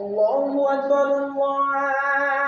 الله أكبر الله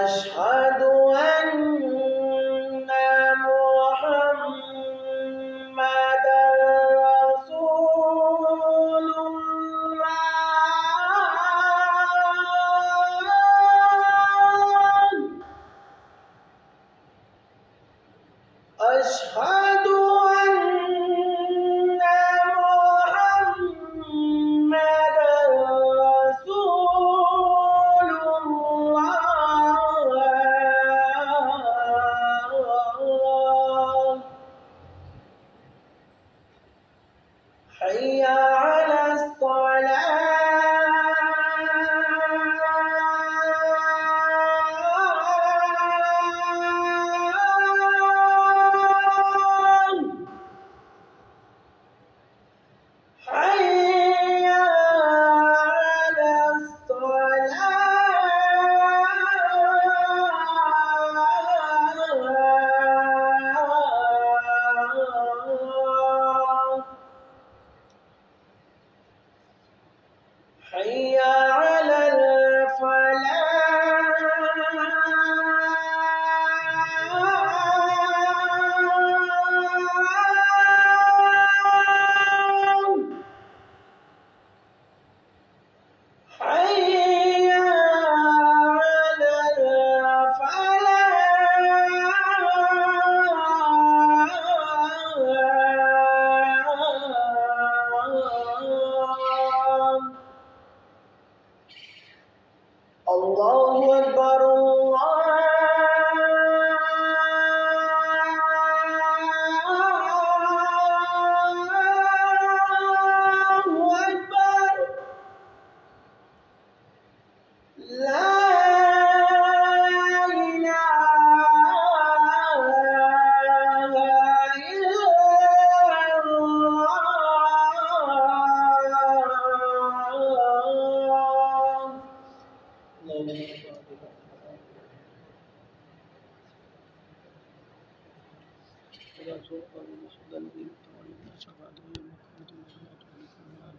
أشهد أن Aí ولا تؤمن صلى الذين تولوا الناس بعد يوم القيامة ولا